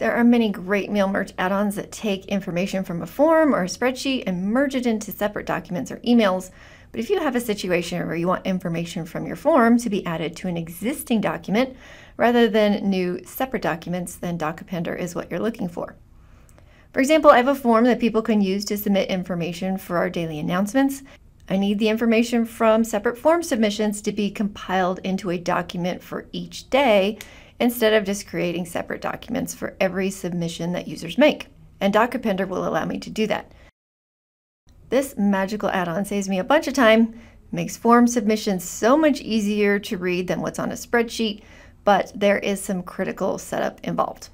There are many great mail merge add-ons that take information from a form or a spreadsheet and merge it into separate documents or emails. But if you have a situation where you want information from your form to be added to an existing document rather than new separate documents, then DocAppender is what you're looking for. For example, I have a form that people can use to submit information for our daily announcements. I need the information from separate form submissions to be compiled into a document for each day instead of just creating separate documents for every submission that users make. And DocAppender will allow me to do that. This magical add-on saves me a bunch of time, makes form submissions so much easier to read than what's on a spreadsheet, but there is some critical setup involved.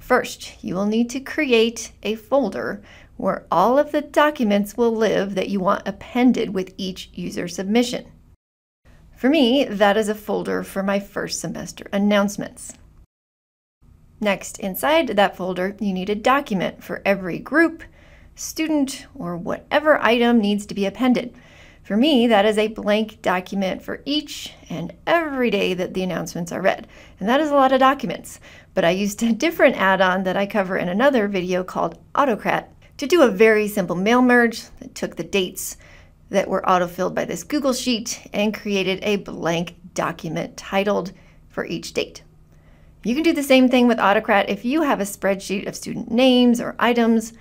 First, you will need to create a folder where all of the documents will live that you want appended with each user submission. For me, that is a folder for my first semester announcements. Next, inside that folder, you need a document for every group, student, or whatever item needs to be appended. For me, that is a blank document for each and every day that the announcements are read. And that is a lot of documents. But I used a different add-on that I cover in another video called Autocrat to do a very simple mail merge that took the dates that were autofilled by this Google Sheet and created a blank document titled for each date. You can do the same thing with Autocrat if you have a spreadsheet of student names or items,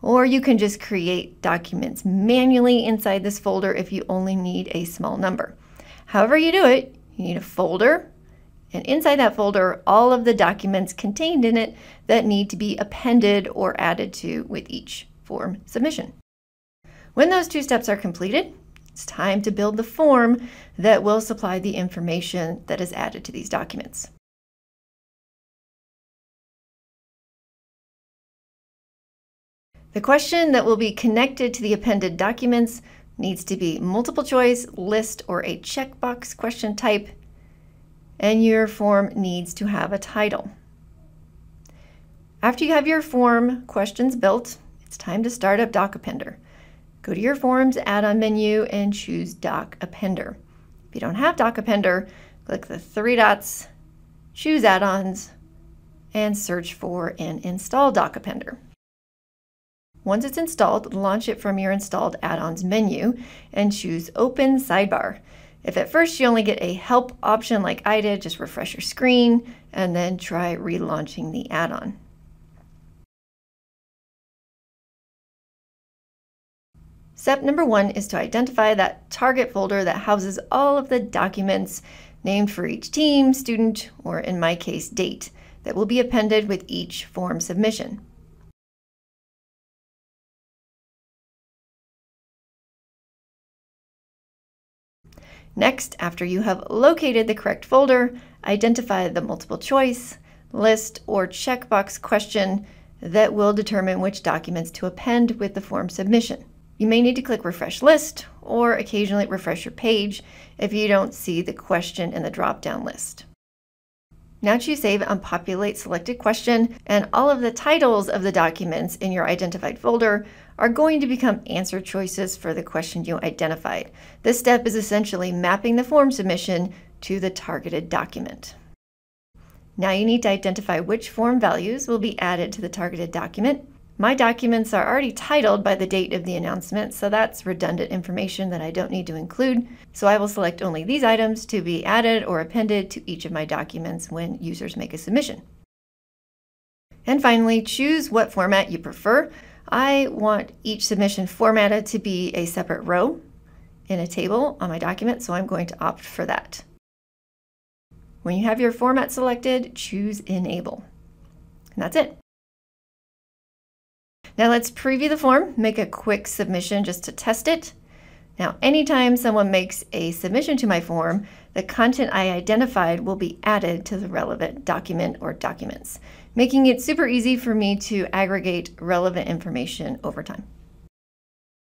or you can just create documents manually inside this folder if you only need a small number. However you do it, you need a folder, and inside that folder, all of the documents contained in it that need to be appended or added to with each form submission. When those two steps are completed, it's time to build the form that will supply the information that is added to these documents. The question that will be connected to the appended documents needs to be multiple choice, list, or a checkbox question type, and your form needs to have a title. After you have your form questions built, it's time to start up DocAppender. Go to your Forms add-on menu and choose Doc Appender. If you don't have Doc Appender, click the three dots, choose Add-ons, and search for and install Doc Appender. Once it's installed, launch it from your installed add-ons menu and choose Open Sidebar. If at first you only get a help option like I did, just refresh your screen and then try relaunching the add-on. Step number one is to identify that target folder that houses all of the documents named for each team, student, or in my case, date, that will be appended with each form submission. Next, after you have located the correct folder, identify the multiple choice, list, or checkbox question that will determine which documents to append with the form submission. You may need to click Refresh List or occasionally refresh your page if you don't see the question in the drop-down list. Now choose Save and populate selected question, and all of the titles of the documents in your identified folder are going to become answer choices for the question you identified. This step is essentially mapping the form submission to the targeted document. Now you need to identify which form values will be added to the targeted document my documents are already titled by the date of the announcement, so that's redundant information that I don't need to include. So I will select only these items to be added or appended to each of my documents when users make a submission. And finally, choose what format you prefer. I want each submission formatted to be a separate row in a table on my document, so I'm going to opt for that. When you have your format selected, choose Enable. And that's it. Now let's preview the form, make a quick submission just to test it. Now, anytime someone makes a submission to my form, the content I identified will be added to the relevant document or documents, making it super easy for me to aggregate relevant information over time.